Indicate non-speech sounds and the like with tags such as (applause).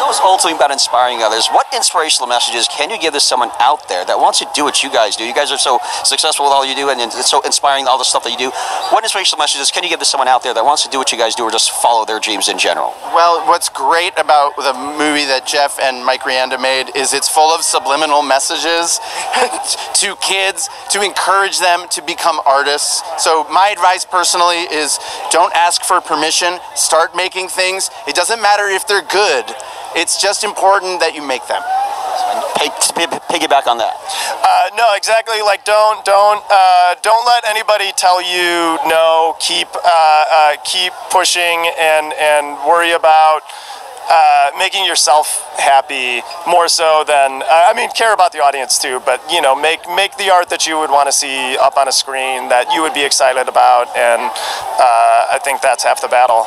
show is ultimately about inspiring others. What inspirational messages can you give to someone out there that wants to do what you guys do? You guys are so successful with all you do, and it's so inspiring all the stuff that you do. What inspirational messages can you give to someone out there that wants to do what you guys do, or just follow their dreams in general? Well, what's great about the movie that Jeff and Mike Rianda made is it's full of subliminal messages (laughs) to kids to encourage them to become artists. So my advice personally is don't ask for permission. Start making things. It doesn't matter if they're good. It's just important that you make them. Piggyback on that. Uh, no, exactly. Like, don't don't uh, don't let anybody tell you no. Keep uh, uh keep pushing and and worry about. Uh, making yourself happy more so than uh, I mean care about the audience too but you know make make the art that you would want to see up on a screen that you would be excited about and I think that's half the battle